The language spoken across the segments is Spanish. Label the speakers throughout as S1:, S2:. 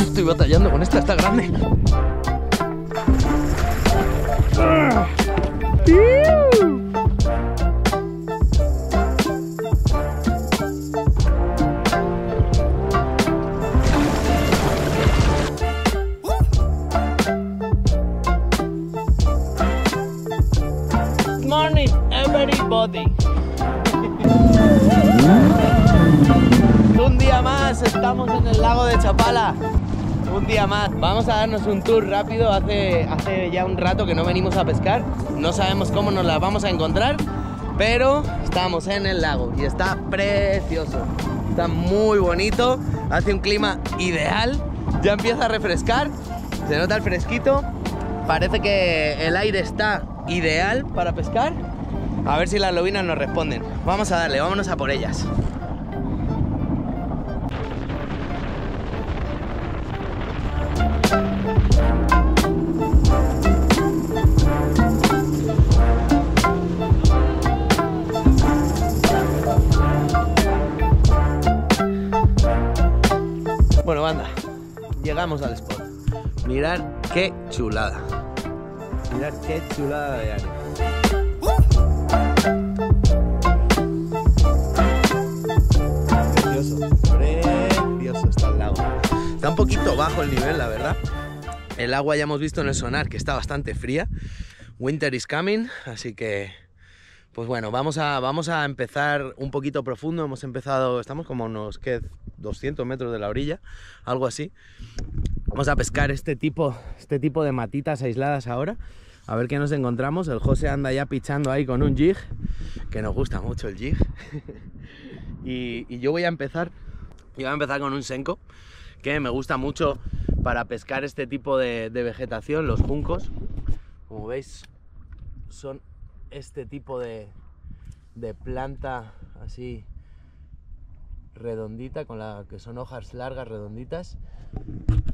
S1: Estoy batallando con esta, está grande. Estamos en el lago de Chapala. Un día más. Vamos a darnos un tour rápido. Hace, hace ya un rato que no venimos a pescar. No sabemos cómo nos la vamos a encontrar. Pero estamos en el lago y está precioso. Está muy bonito. Hace un clima ideal. Ya empieza a refrescar. Se nota el fresquito. Parece que el aire está ideal para pescar. A ver si las lobinas nos responden. Vamos a darle, vámonos a por ellas. Llegamos al spot. Mirad qué chulada. Mirad qué chulada de área. Precioso, precioso está el lago. Está un poquito bajo el nivel, la verdad. El agua ya hemos visto en el sonar que está bastante fría. Winter is coming, así que pues bueno, vamos a, vamos a empezar un poquito profundo. Hemos empezado, estamos como unos ¿qué? 200 metros de la orilla, algo así. Vamos a pescar este tipo, este tipo de matitas aisladas ahora. A ver qué nos encontramos. El José anda ya pichando ahí con un jig, que nos gusta mucho el jig. y, yo voy a empezar, yo voy a empezar con un senko, que me gusta mucho para pescar este tipo de, vegetación, los juncos. Como veis, son este tipo de planta así redondita, con la que son hojas largas, redonditas.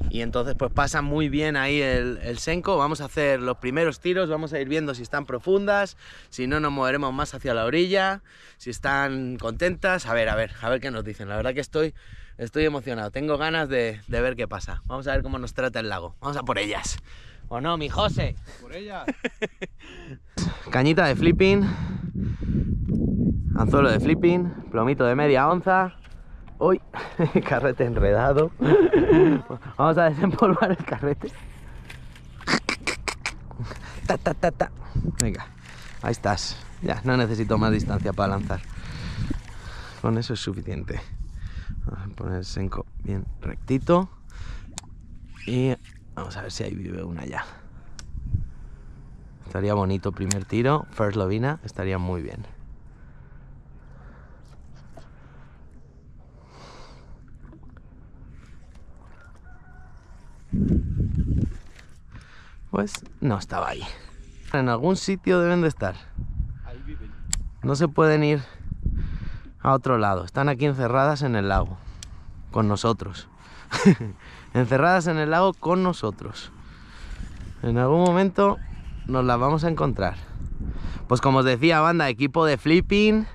S1: Y entonces pues pasa muy bien ahí el, el senko. Vamos a hacer los primeros tiros, vamos a ir viendo si están profundas, si no nos moveremos más hacia la orilla, si están contentas. A ver, a ver, a ver qué nos dicen. La verdad que estoy, estoy emocionado, tengo ganas de, de ver qué pasa. Vamos a ver cómo nos trata el lago. Vamos a por ellas. ¿O no, mi José?
S2: Por ella.
S1: Cañita de flipping, anzuelo de flipping, plomito de media onza. Uy, carrete enredado. Vamos a desempolvar el carrete. Ta, ta, ta, ta. Venga, ahí estás. Ya, no necesito más distancia para lanzar. Con eso es suficiente. Vamos a poner el senco bien rectito. Y vamos a ver si ahí vive una ya. Estaría bonito primer tiro, first lobina, estaría muy bien. Pues no estaba ahí. En algún sitio deben de estar.
S2: Ahí viven.
S1: No se pueden ir a otro lado. Están aquí encerradas en el lago. Con nosotros. encerradas en el lago con nosotros. En algún momento nos las vamos a encontrar. Pues como os decía, banda, equipo de flipping,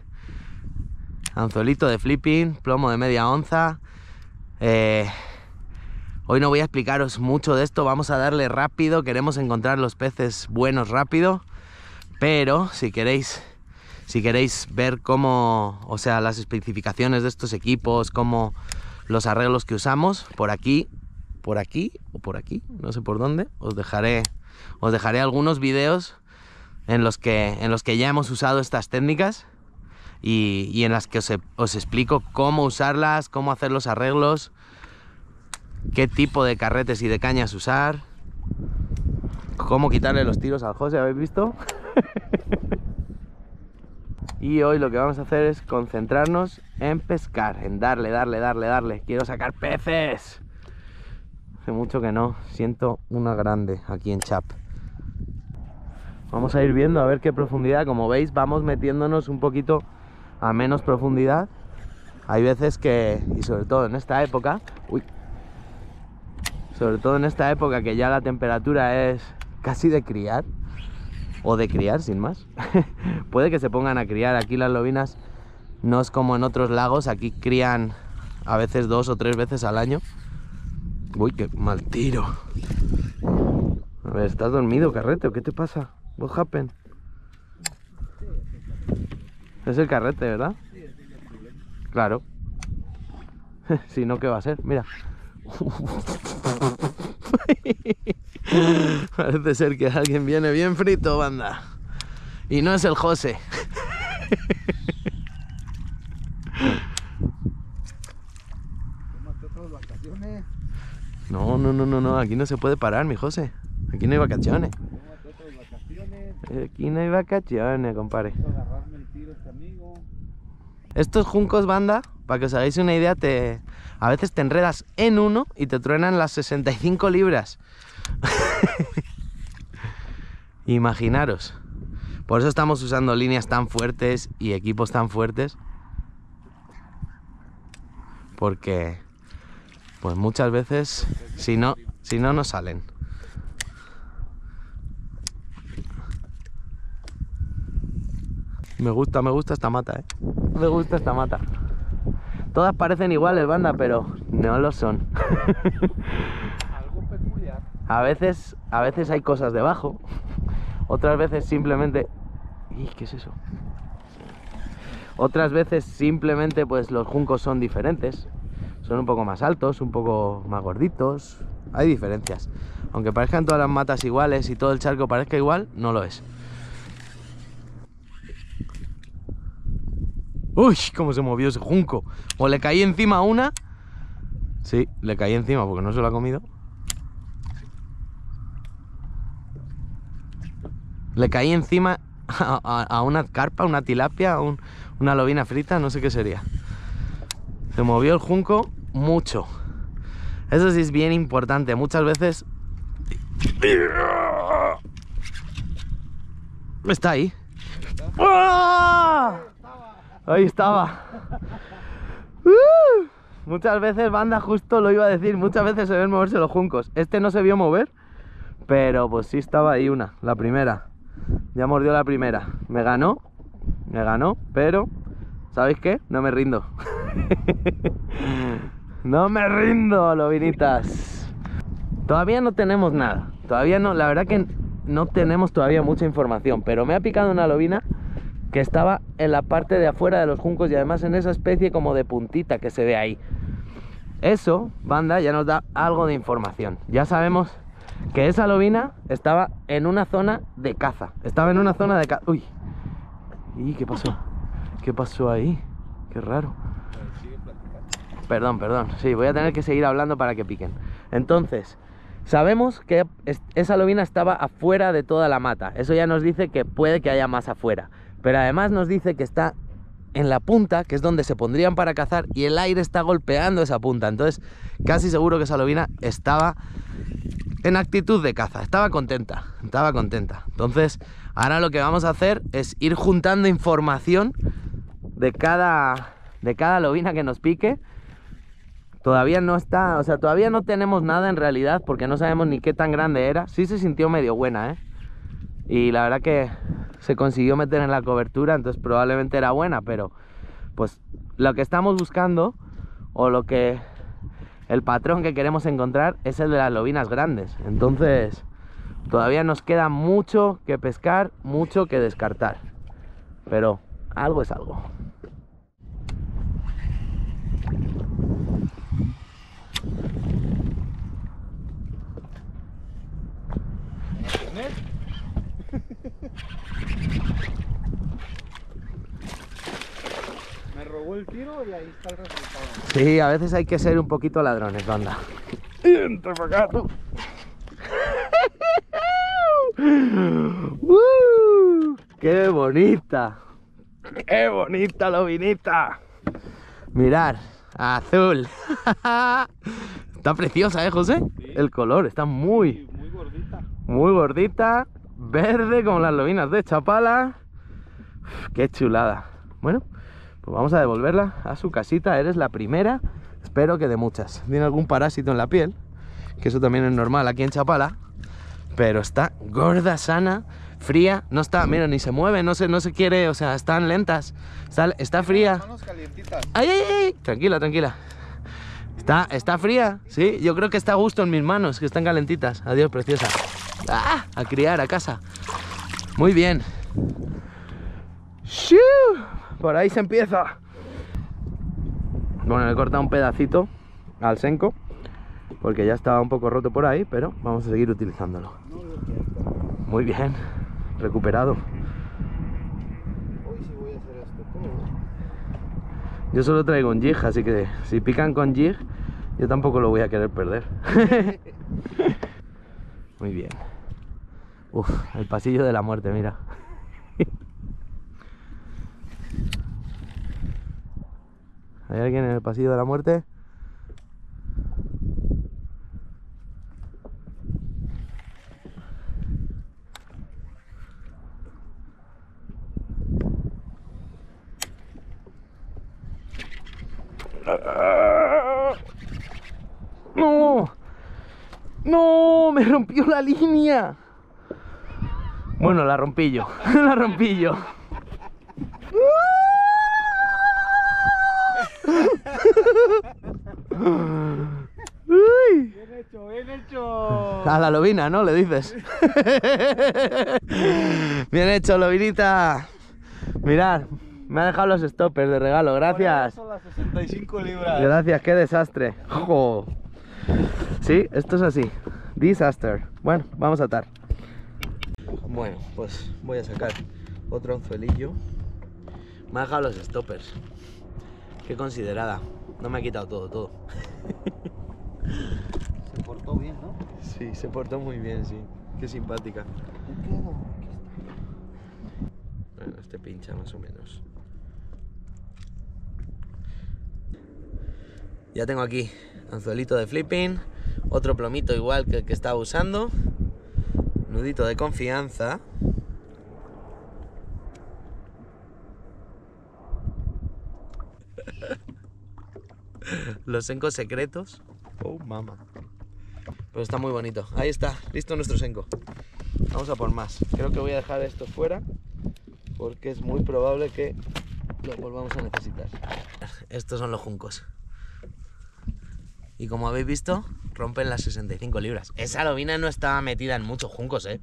S1: anzuelito de flipping, plomo de media onza. Eh, hoy no voy a explicaros mucho de esto, vamos a darle rápido, queremos encontrar los peces buenos rápido, pero si queréis, si queréis ver cómo, o sea, las especificaciones de estos equipos, cómo los arreglos que usamos, por aquí, por aquí o por aquí, no sé por dónde, os dejaré os dejaré algunos vídeos en los que, en los que ya hemos usado estas técnicas y, en las que os, explico cómo usarlas, cómo hacer los arreglos, qué tipo de carretes y de cañas usar, cómo quitarle los tiros al José, ¿habéis visto? y hoy lo que vamos a hacer es concentrarnos en pescar, en darle, darle, darle, darle. Quiero sacar peces. Hace mucho que no, siento una grande aquí en Chap. Vamos a ir viendo a ver qué profundidad, como veis vamos metiéndonos un poquito a menos profundidad hay veces que, y sobre todo en esta época, uy, sobre todo en esta época que ya la temperatura es casi de criar, o de criar sin más, puede que se pongan a criar. Aquí las lobinas no es como en otros lagos, aquí crían a veces dos o tres veces al año. Uy, qué mal tiro. A ver, ¿estás dormido, carrete? ¿O qué te pasa? What happened? Es el carrete, ¿verdad? Claro. si no, ¿qué va a ser? Mira. Parece ser que alguien viene bien frito, banda. Y no es el José. No, no, no, no, no, aquí no se puede parar, mi José. Aquí no hay vacaciones. Aquí no hay vacaciones, compadre. Estos juncos banda, para que os hagáis una idea, te, a veces te enredas en uno y te truenan las 65 libras. Imaginaros. Por eso estamos usando líneas tan fuertes y equipos tan fuertes. Porque, pues muchas veces, si no, si no, no salen. Me gusta, me gusta esta mata, ¿eh? Me gusta esta mata. Todas parecen iguales, banda, pero no lo son.
S2: Algo peculiar.
S1: A veces, a veces hay cosas debajo. Otras veces simplemente... ¡Y qué es eso! Otras veces simplemente pues los juncos son diferentes. Son un poco más altos, un poco más gorditos. Hay diferencias. Aunque parezcan todas las matas iguales y todo el charco parezca igual, no lo es. Uy, cómo se movió ese junco. O le caí encima una. Sí, le caí encima porque no se lo ha comido. Le caí encima a, una carpa, una tilapia, una lobina frita, no sé qué sería. Se movió el junco mucho. Eso sí es bien importante. Muchas veces... Está ahí. ¡Ah! Ahí estaba. ¡Uh! Muchas veces, banda, justo lo iba a decir, muchas veces se ven moverse los juncos. Este no se vio mover, pero pues sí estaba ahí una, la primera. Ya mordió la primera. Me ganó, me ganó, pero ¿sabéis qué? No me rindo. no me rindo, lobinitas. Todavía no tenemos nada. Todavía no, la verdad que no tenemos todavía mucha información, pero me ha picado una lobina que estaba en la parte de afuera de los juncos y además en esa especie como de puntita que se ve ahí. Eso, banda, ya nos da algo de información. Ya sabemos que esa lobina estaba en una zona de caza. Estaba en una zona de caza. Uy. ¿Y qué pasó? ¿Qué pasó ahí? Qué raro. Perdón, perdón. Sí, voy a tener que seguir hablando para que piquen. Entonces, sabemos que es- esa lobina estaba afuera de toda la mata. Eso ya nos dice que puede que haya más afuera. Pero además nos dice que está en la punta, que es donde se pondrían para cazar, y el aire está golpeando esa punta. Entonces, casi seguro que esa lobina estaba en actitud de caza. Estaba contenta, estaba contenta. Entonces, ahora lo que vamos a hacer es ir juntando información de cada, de cada lobina que nos pique. Todavía no está, o sea, todavía no tenemos nada en realidad porque no sabemos ni qué tan grande era. Sí se sintió medio buena, ¿eh? Y la verdad que se consiguió meter en la cobertura, entonces probablemente era buena, pero pues lo que estamos buscando o lo que el patrón que queremos encontrar es el de las lobinas grandes. Entonces, todavía nos queda mucho que pescar, mucho que descartar. Pero algo es algo.
S2: El tiro y ahí está el resultado.
S1: Sí, a veces hay que ser un poquito ladrones, banda. Entra para acá, tú. ¡Uh! ¡Qué bonita! ¡Qué bonita lobinita! Mirar, azul. está preciosa, ¿eh, José?
S2: Sí.
S1: El color está muy,
S2: Muy, muy gordita.
S1: muy gordita, verde como las lobinas de Chapala. Uf, ¡Qué chulada! Bueno, Pues vamos a devolverla a su casita. Eres la primera, espero que de muchas. Tiene algún parásito en la piel, que eso también es normal aquí en Chapala. Pero está gorda, sana, fría. No está, mira, ni se mueve, no se, no se quiere, o sea, están lentas. Está, está fría. ¡Ay, ay, ay! Tranquila, tranquila. Está, está fría, sí. Yo creo que está a gusto en mis manos, que están calentitas. Adiós, preciosa. ¡Ah! A criar, a casa. Muy bien. ¡Shiu! Por ahí se empieza. Bueno, le he cortado un pedacito al senco, porque ya estaba un poco roto por ahí, pero vamos a seguir utilizándolo. Muy bien. Recuperado.
S2: Hoy sí voy a hacer esto todo.
S1: Yo solo traigo un jig, así que si pican con jig, yo tampoco lo voy a querer perder. Muy bien. Uf, el pasillo de la muerte, mira. ¿Hay alguien en el pasillo de la muerte? ¡No! ¡No! ¡Me rompió la línea! Bueno, la rompí yo. la rompí yo. Uy.
S2: Bien hecho, bien hecho.
S1: A la lobina, ¿no? Le dices. Bien hecho, lobinita. Mirad, me ha dejado los stoppers de regalo. Gracias.
S2: Son las 65 libras.
S1: Gracias, qué desastre. Jo. Sí, esto es así. Disaster. Bueno, vamos a atar. Bueno, pues voy a sacar otro anzuelillo. Me ha dejado los stoppers. Qué considerada. No me ha quitado todo, todo.
S2: Se portó bien, ¿no?
S1: Sí, se portó muy bien, sí. Qué simpática. Bueno, este pincha más o menos. Ya tengo aquí anzuelito de flipping, otro plomito igual que el que estaba usando, nudito de confianza. Los sencos secretos. Oh, mama. Pero está muy bonito. Ahí está, listo nuestro senco. Vamos a por más. Creo que voy a dejar esto fuera porque es muy probable que lo volvamos a necesitar. Estos son los juncos. Y como habéis visto, rompen las 65 libras. Esa lobina no estaba metida en muchos juncos, ¿eh?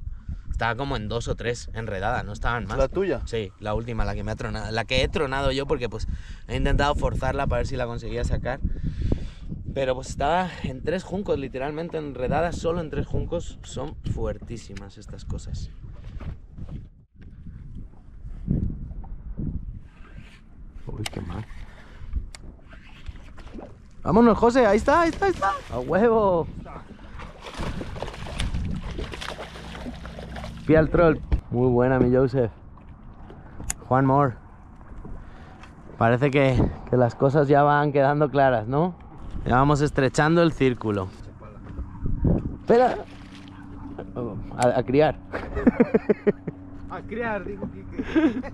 S1: Estaba como en dos o tres enredada, no estaban más.
S2: ¿La tuya?
S1: Sí, la última, la que me ha tronado. La que he tronado yo porque pues he intentado forzarla para ver si la conseguía sacar. Pero pues estaba en tres juncos, literalmente enredadas solo en tres juncos. Son fuertísimas estas cosas. Uy, qué mal. Vámonos, José, ahí está, ahí está, ahí está. A huevo. Pía el troll. Muy buena, mi Joseph. Juan Moore. Parece que, que las cosas ya van quedando claras, ¿no? Ya vamos estrechando el círculo. Espera. A, a criar.
S2: A criar, dijo Kike.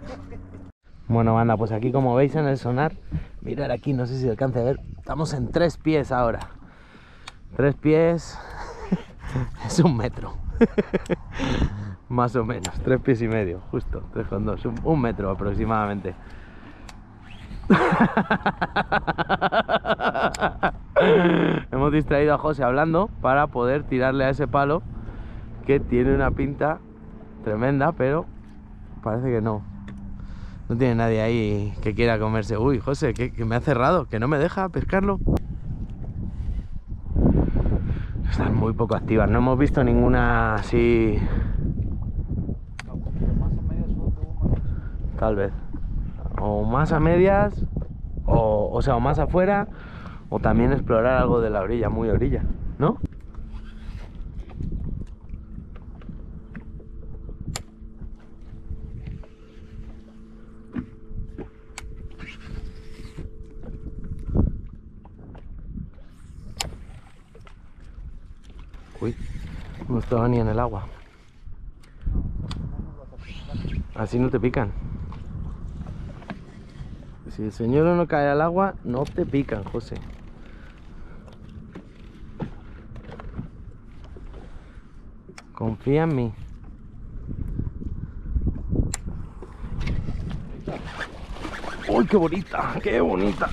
S1: Bueno, banda, pues aquí como veis en el sonar, mirar aquí, no sé si alcance a ver, estamos en tres pies ahora. Tres pies es un metro. Más o menos, tres pies y medio, justo, tres con dos, un, un metro aproximadamente. Hemos distraído a José hablando para poder tirarle a ese palo que tiene una pinta tremenda, pero parece que no. No tiene nadie ahí que quiera comerse. Uy, José, que, que me ha cerrado, que no me deja pescarlo. Están muy poco activas, no hemos visto ninguna así. Tal vez. O más a medias, o, o sea, o más afuera, o también explorar algo de la orilla, muy orilla, ¿no? Uy, no estaba ni en el agua. Así no te pican. Si el señuelo no cae al agua, no te pican, José. Confía en mí. ¡Uy, qué bonita! ¡Qué bonita!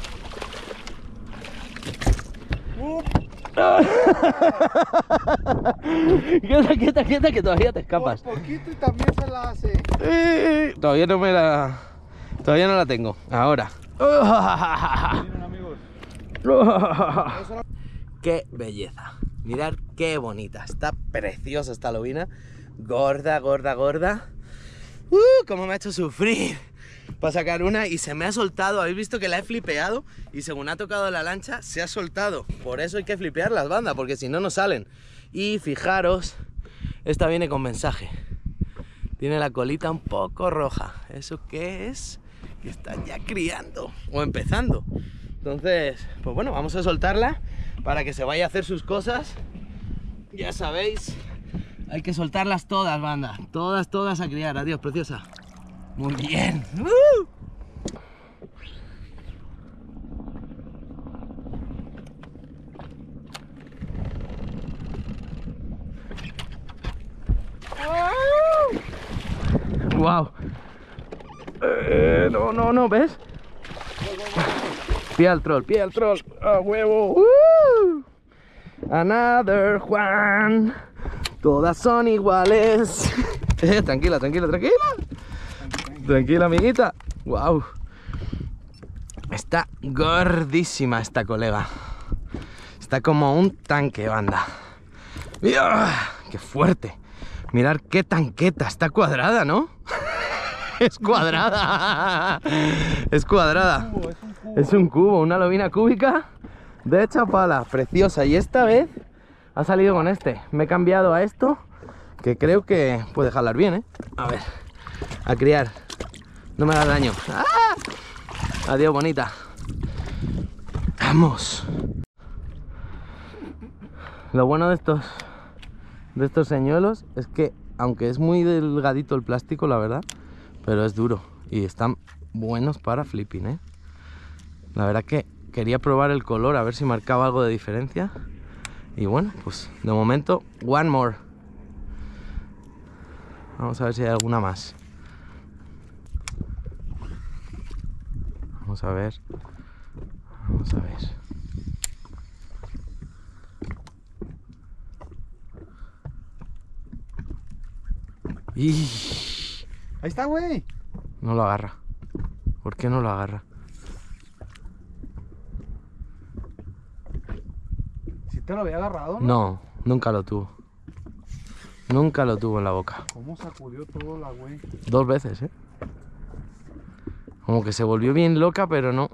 S1: quieta, quieta, quieta, que todavía te escapas.
S2: Por poquito y también se la hace.
S1: Eh, todavía no me la... Todavía no la tengo. Ahora. Qué belleza. Mirad qué bonita. Está preciosa esta lobina. Gorda, gorda, gorda. ¡Uh! Cómo me ha hecho sufrir para sacar una y se me ha soltado. Habéis visto que la he flipeado y según ha tocado la lancha se ha soltado. Por eso hay que flipear las bandas porque si no, no salen. Y fijaros, esta viene con mensaje. Tiene la colita un poco roja. ¿Eso qué es? Que están ya criando o empezando. Entonces, pues bueno, vamos a soltarla para que se vaya a hacer sus cosas. Ya sabéis, hay que soltarlas todas, banda. Todas, todas a criar. Adiós, preciosa. Muy bien. ¡Uh! Wow. Eh, no, no, no, ¿ves? Pie al troll, pie al troll. A huevo. ¡Uh! Another Juan. Todas son iguales. Eh, tranquila, tranquila, tranquila. Tranquila, amiguita. Wow. Está gordísima esta colega. Está como un tanque, banda. ¡Qué fuerte! Mirad qué tanqueta. Está cuadrada, ¿no? es cuadrada. es cuadrada.
S2: Cubo, es un cubo.
S1: Es un cubo, una lobina cúbica de chapala, preciosa. Y esta vez ha salido con este. Me he cambiado a esto, que creo que puede jalar bien, ¿eh? A ver, a criar. No me hagas daño. ¡Ah! Adiós, bonita. Vamos. Lo bueno de estos de estos señuelos es que aunque es muy delgadito el plástico, la verdad, pero es duro y están buenos para flipping, ¿eh? La verdad que quería probar el color a ver si marcaba algo de diferencia. Y bueno, pues de momento, one more. Vamos a ver si hay alguna más. Vamos a ver. Vamos a ver. ¡Y!
S2: Ahí está, güey.
S1: No lo agarra. ¿Por qué no lo agarra?
S2: Si te lo había agarrado, ¿no?
S1: No, nunca lo tuvo. Nunca lo tuvo en la boca.
S2: ¿Cómo sacudió todo la güey?
S1: Dos veces, ¿eh? Como que se volvió bien loca, pero no.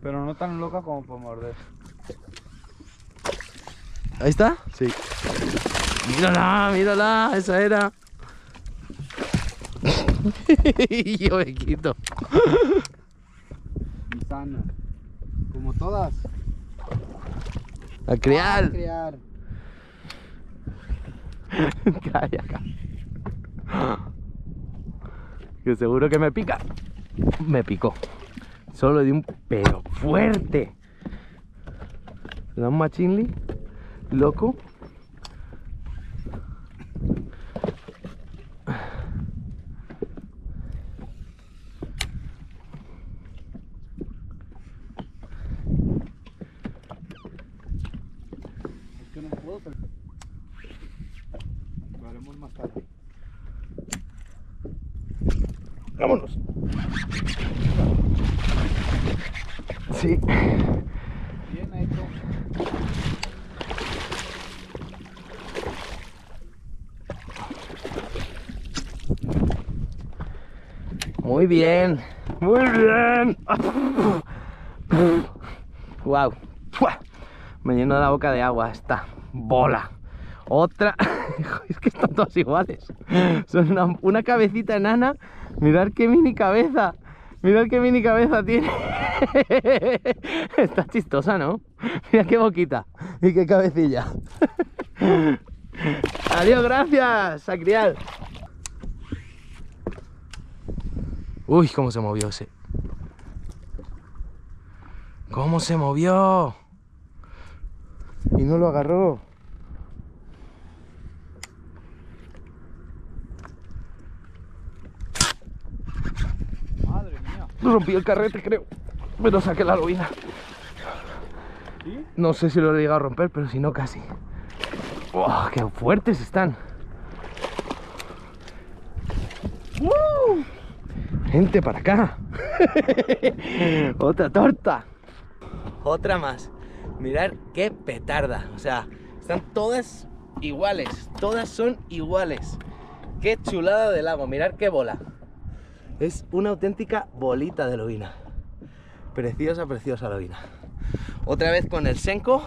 S2: Pero no tan loca como para morder.
S1: ¿Ahí está? Sí. Mírala, mírala, esa era. Y Yo me quito.
S2: Sana. Como todas.
S1: A
S2: A
S1: criar.
S2: criar.
S1: Calla, acá. Que seguro que me pica. Me picó. Solo de un pero fuerte. Le da un machinli. Loco.
S2: Es que no puedo, pero...
S1: Vámonos. Sí.
S2: Bien hecho.
S1: Muy bien. Muy bien. Wow. Me lleno la boca de agua esta bola. Otra. Es que están todas iguales. Son una, cabecita enana. Mirad qué mini cabeza. Mirad qué mini cabeza tiene. Está chistosa, ¿no? Mira qué boquita. Y qué cabecilla. Adiós, gracias, Sacrial. Uy, cómo se movió ese. ¿Cómo se movió? Y no lo agarró.
S2: Madre mía.
S1: Rompí el carrete, creo. Pero saqué la.
S2: ¿Sí?
S1: No sé si lo he llegado a romper, pero si no, casi. ¡Oh, ¡Qué fuertes están! Gente, para acá. Otra torta. Otra más. Mirad qué petarda. O sea, están todas iguales. Todas son iguales. Qué chulada de lago. Mirad qué bola. Es una auténtica bolita de lobina. Preciosa, preciosa lobina. Otra vez con el senko.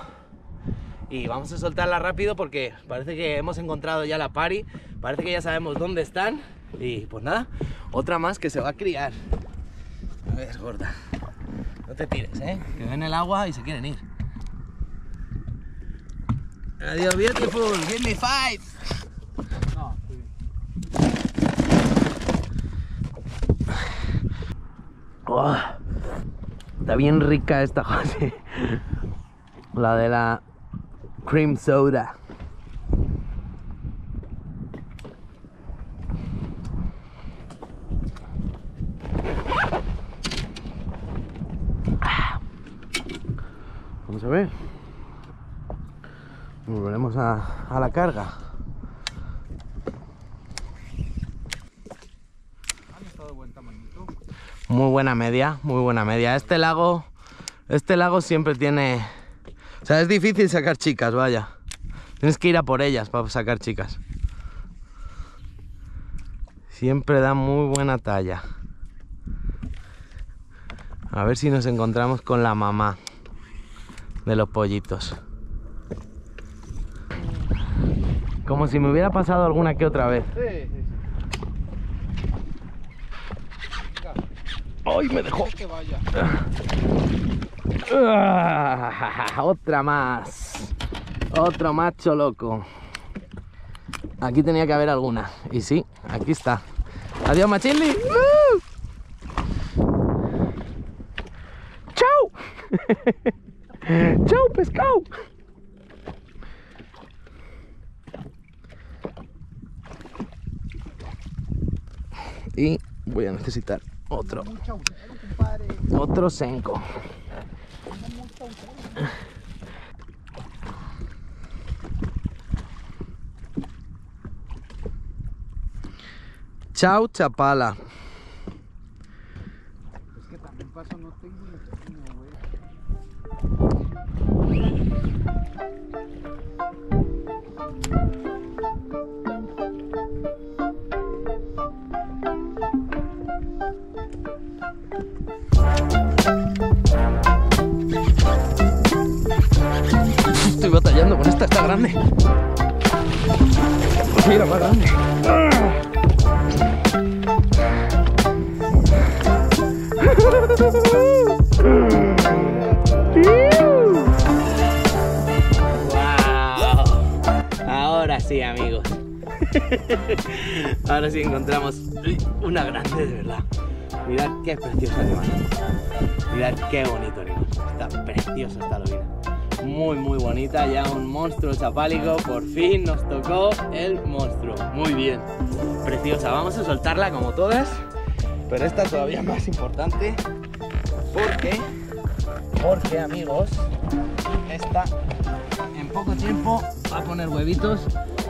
S1: Y vamos a soltarla rápido porque parece que hemos encontrado ya la pari. Parece que ya sabemos dónde están. Y pues nada, otra más que se va a criar. A ver, gorda. No te tires, ¿eh? Que ven el agua y se quieren ir. Adiós, beautiful. Give me five.
S2: No, estoy bien.
S1: Oh, está bien rica esta, José. La de la cream soda. Vamos a ver. Volveremos a, a la carga.
S2: Han estado de buen tamañito.
S1: Muy buena media, muy buena media. Este lago, este lago siempre tiene, o sea, es difícil sacar chicas, vaya. Tienes que ir a por ellas para sacar chicas. Siempre da muy buena talla. A ver si nos encontramos con la mamá de los pollitos. Como si me hubiera pasado alguna que otra vez.
S2: Sí, sí, sí.
S1: ¡Ay, me dejó!
S2: Que vaya.
S1: Ah, Otra más. Otro macho loco. Aquí tenía que haber alguna. Y sí, aquí está. Adiós, Machili. ¡Uh! ¡Chao! ¡Chao, pescado! Y voy a necesitar otro. Otro senco. Chao, Chapala. Esta, está grande. Mira, más grande. ¡Wow! Ahora sí, amigos. Ahora sí encontramos una grande de verdad. Mirad qué precioso animal. Mirad qué bonito animal. Está preciosa esta lobina. Muy, muy bonita. Ya un monstruo chapálico. Por fin nos tocó el monstruo. Muy bien. Preciosa. Vamos a soltarla como todas. Pero esta todavía más importante. Porque, porque amigos, esta en poco tiempo va a poner huevitos.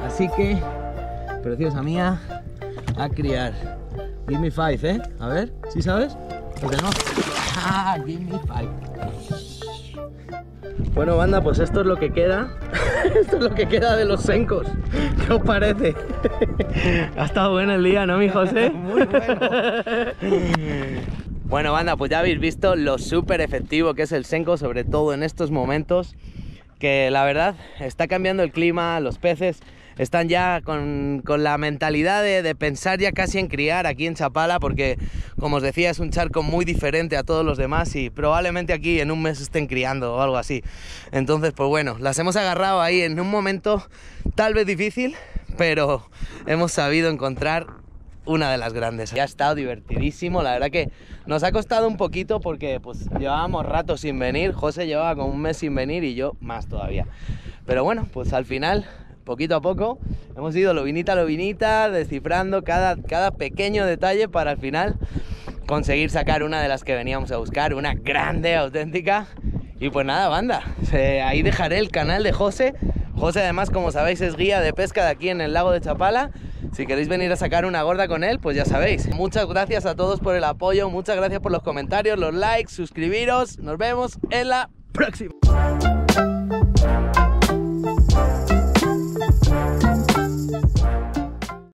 S1: Así que, preciosa mía, a criar. Give me five, ¿eh? A ver, ¿sí sabes? Porque no. Ah, give me five. Bueno, banda, pues esto es lo que queda. esto es lo que queda de los sencos. ¿Qué os parece? ha estado bueno el día, ¿no, mi José?
S2: Muy bueno.
S1: Bueno, banda, pues ya habéis visto lo súper efectivo que es el senko, sobre todo en estos momentos, que la verdad está cambiando el clima, los peces están ya con, con la mentalidad de, de pensar ya casi en criar aquí en Chapala, porque como os decía es un charco muy diferente a todos los demás y probablemente aquí en un mes estén criando o algo así. Entonces, pues bueno, las hemos agarrado ahí en un momento tal vez difícil, pero hemos sabido encontrar una de las grandes. Ya ha estado divertidísimo, la verdad que nos ha costado un poquito porque pues llevábamos rato sin venir, José llevaba como un mes sin venir y yo más todavía. Pero bueno, pues al final, poquito a poco, hemos ido lo vinita lo vinita, descifrando cada, cada pequeño detalle para al final conseguir sacar una de las que veníamos a buscar, una grande, auténtica. Y pues nada, banda, ahí dejaré el canal de José. José además, como sabéis, es guía de pesca de aquí en el lago de Chapala. Si queréis venir a sacar una gorda con él, pues ya sabéis. Muchas gracias a todos por el apoyo, muchas gracias por los comentarios, los likes, suscribiros. Nos vemos en la próxima.